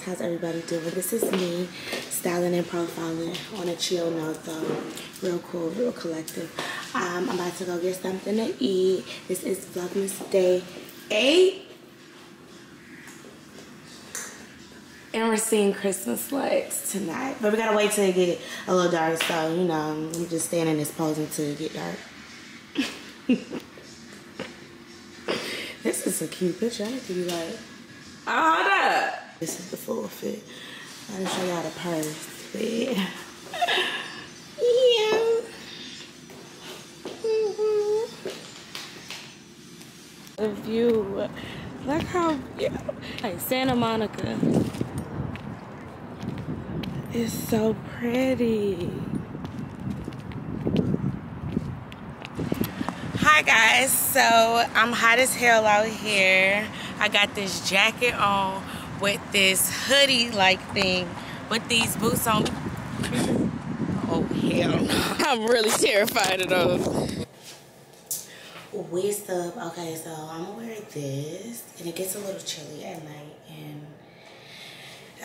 naysayers. How's everybody doing? This is me, styling and profiling on a chill note, though. Real cool, real collective. Um, I'm about to go get something to eat. This is Vlogmas Day 8. And we're seeing Christmas lights tonight. But we gotta wait till it get a little dark, so, you know, I'm just standing in this pose until it get dark. This is a cute picture. I need to be like, oh, hold up. This is the full fit. I'll show y'all the purse. But yeah. Mhm. The view. Look how, yeah. Like Santa Monica. It's so pretty. Hi guys, so I'm hot as hell out here. I got this jacket on with this hoodie like thing with these boots on. Oh hell. I'm really terrified of those. Waist up. Okay, so I'm gonna wear this and it gets a little chilly at night in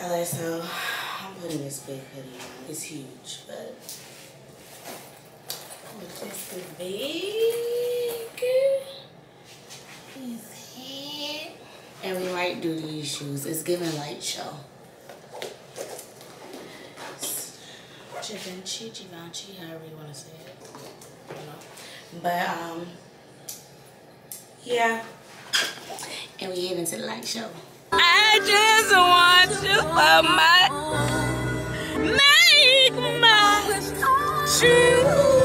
LA, so I'm putting this big hoodie on. It's huge, but this big his head. And we might do these shoes. It's giving light show. Givenchy, Givenchy, however you want to say it. I don't know. But, um, yeah. And we head into the light show. I just want you for my, make my true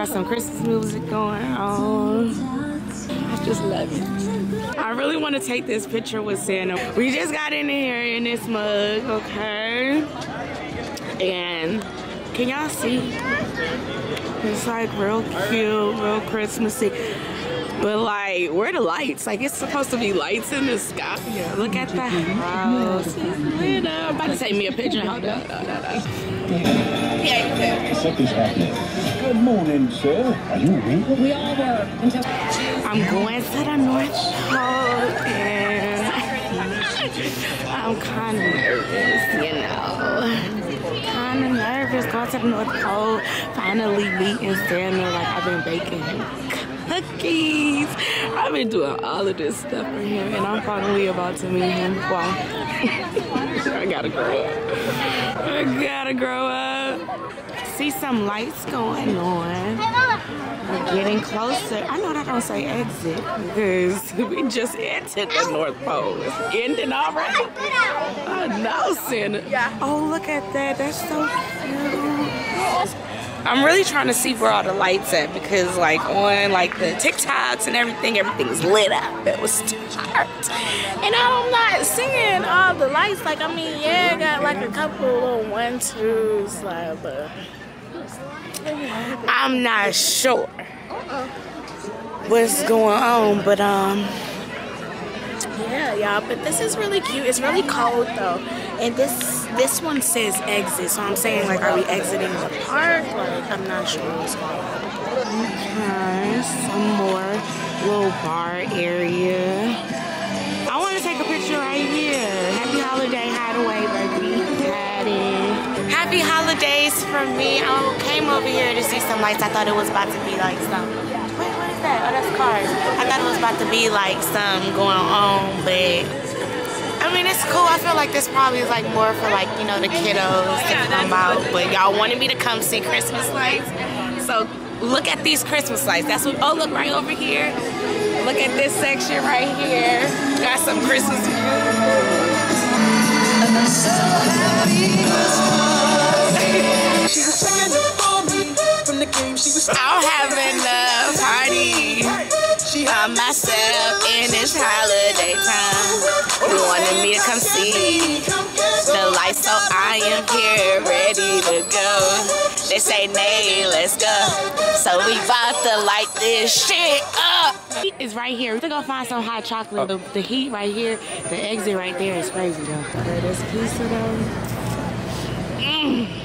got some Christmas music going on. I just love it. I really want to take this picture with Santa. We just got in here in this mug, okay? And can y'all see? It's like real cute, real Christmassy. But like, where the lights? Like it's supposed to be lights in the sky. Yeah, look at the house. It's lit up. I'm about to take me a picture. Hold. Yeah, can. Something's happening. Good morning, sir. Are you ready? We all were I'm going to the North Pole I'm kind of nervous, you know. Kind of nervous going to the North Pole, finally meeting Santa. Like I've been baking cookies. I've been doing all of this stuff for him, and I'm finally about to meet him. Wow. I gotta grow up. I gotta grow up. See some lights going on. We're getting closer. I know that don't say exit because we just entered the North Pole. It's ending already. I know, Santa. Oh, look at that. That's so cute. I'm really trying to see where all the lights at because like on like the TikToks and everything, everything's lit up. It was dark. And I'm not seeing all the lights. Like, I mean, yeah, I got like a couple little one, twos, like, but I'm not sure what's going on, but um, yeah, y'all. But this is really cute. It's really cold though, and this this one says exit. So I'm saying like, are we exiting the park? Like, I'm not sure what's going on. Okay, some more little bar area. I want to take a picture right here. Happy holiday hideaway, baby. Holidays from me. I came over here to see some lights. I thought it was about to be like some. Wait, what is that? Oh, that's cars. I thought it was about to be like some going on, but I mean, it's cool. I feel like this probably is like more for like, you know, the kiddos to come out. But y'all wanted me to come see Christmas lights. So look at these Christmas lights. That's what, oh, look right over here. Look at this section right here. Got some Christmas I'm having a party by myself in this holiday time. You wanted me to come see the lights, so I am here ready to go. They say nay, let's go. So we about to light this shit up. Heat is right here. We're gonna go find some hot chocolate. The, the heat right here, the exit right there is crazy though. This pizza though. Mm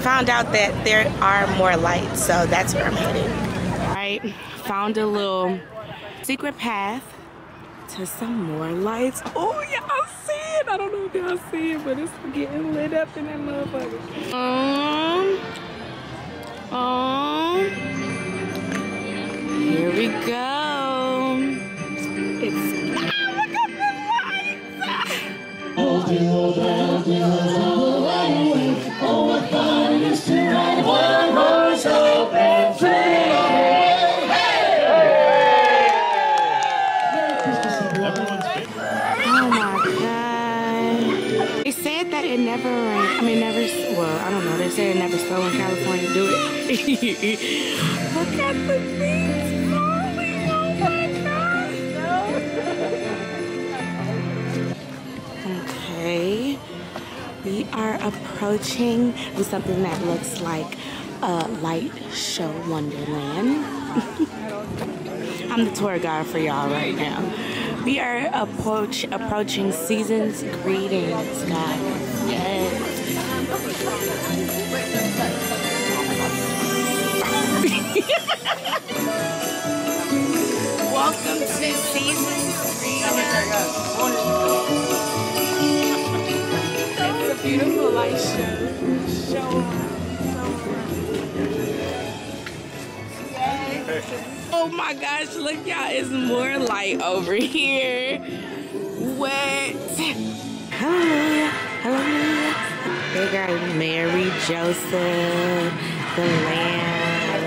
found out that there are more lights, so that's where I'm headed. All right, found a little secret path to some more lights. Oh, y'all see it? I don't know if y'all see it, but it's getting lit up in that motherfucker. Um, um, here we go. It's, look at the lights! Oh, what fun it is to ride horse open sleigh. Oh my god. They said that it never rained. I mean, never, well, I don't know. They said it never snowed in California. Do it. Look at the things We are approaching something that looks like a light show wonderland. I'm the tour guide for y'all right now. We are approach approaching seasons greetings, guys. Yes. Welcome to seasons Oh my gosh, look y'all, it's more light over here. What? Hallelujah, hallelujah. They got Mary, Joseph, the Lamb.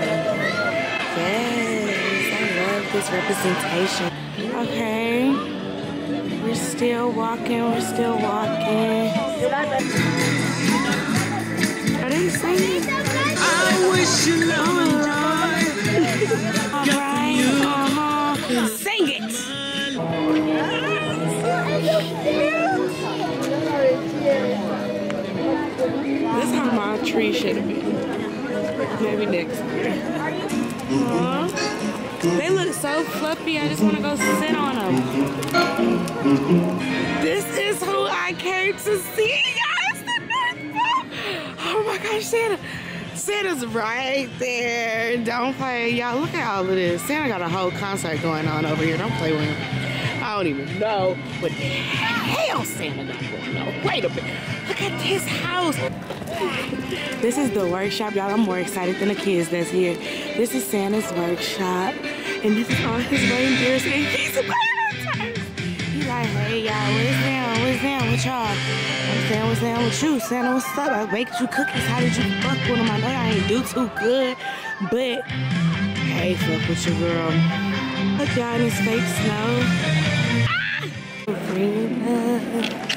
Yes, I love this representation. Okay. We're still walking, we're still walking. Are they singing? I wish you love All right, uh-huh. Sing it. This is how my tree should have been. Maybe next year. Uh. They look so fluffy. I just want to go sit on them. This is who I came to see, gosh, Santa. Santa's right there. Don't play. Y'all, look at all of this. Santa got a whole concert going on over here. Don't play with him. I don't even know what the hell Santa got going on. Wait a minute. Look at this house. This is the workshop, y'all. I'm more excited than the kids that's here. This is Santa's workshop. And this is all his reindeers. And he's. Hey, y'all, what's down? What's down with y'all? I'm saying, what's down with you? Santa, what's up? I baked you cookies. How did you fuck with them? I know I ain't do too good. But, hey, fuck with your girl. Look, y'all, in this fake snow. Ah!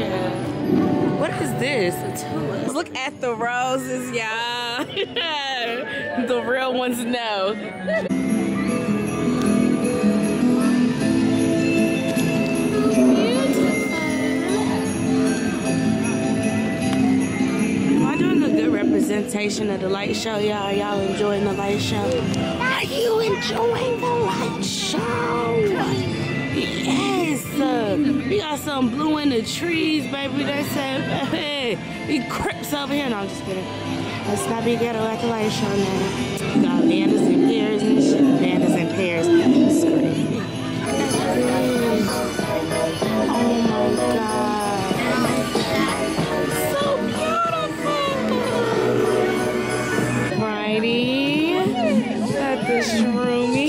Child. What is this? Look at the roses, y'all. the real ones know. Am I doing a good representation of the light show, y'all. Y'all enjoying the light show? Are you enjoying the light show? Yes some. We got some blue in the trees, baby. They say hey, he crips over here. No, I'm just kidding. Let's not be ghetto at the light show now. We got banners and pears and shit. Banners and pears. It's crazy. Oh my god. So beautiful. Alrighty. Got this shroomy.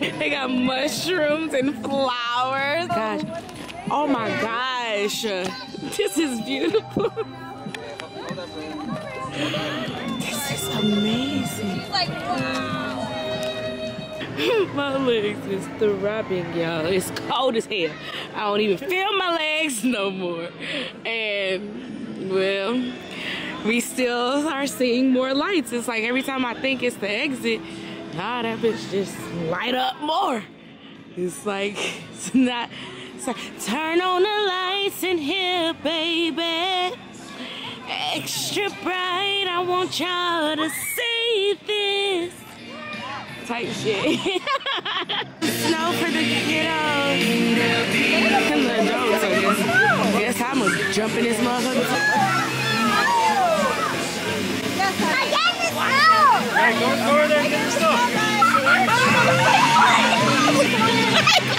they got mushrooms and flowers. Oh my gosh. This is beautiful. This is amazing. my legs is throbbing, y'all. It's cold as hell. I don't even feel my legs no more. And, well, we still are seeing more lights. It's like every time I think it's the exit, nah, that bitch just light up more. It's like, it's not, it's like, turn on the lights in here, baby. Extra bright, I want y'all to see this type shit. Snow for the kiddos. And the adults, I guess. Guess I'm gonna jump in this motherfucker. Hey, go, go over there and get your stuff.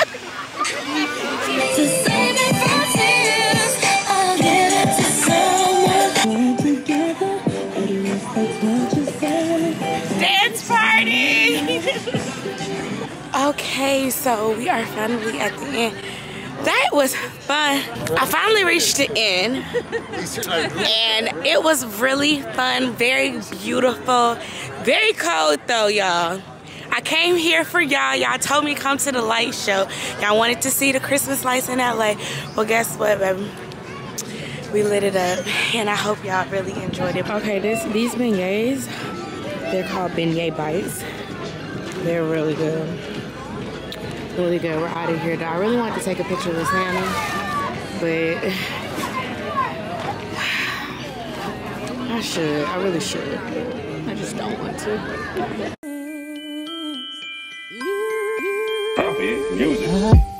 okay, so we are finally at the end. That was fun. I finally reached the end. And it was really fun, very beautiful, very cold though, y'all. I came here for y'all. Y'all told me come to the light show. Y'all wanted to see the Christmas lights in LA. Well, guess what, baby? We lit it up, and I hope y'all really enjoyed it. Okay, this these beignets, they're called beignet bites. They're really good. Really good. We're out of here, though. I really wanted to take a picture with Santa, but I should. I really should. I just don't want to. Happy music.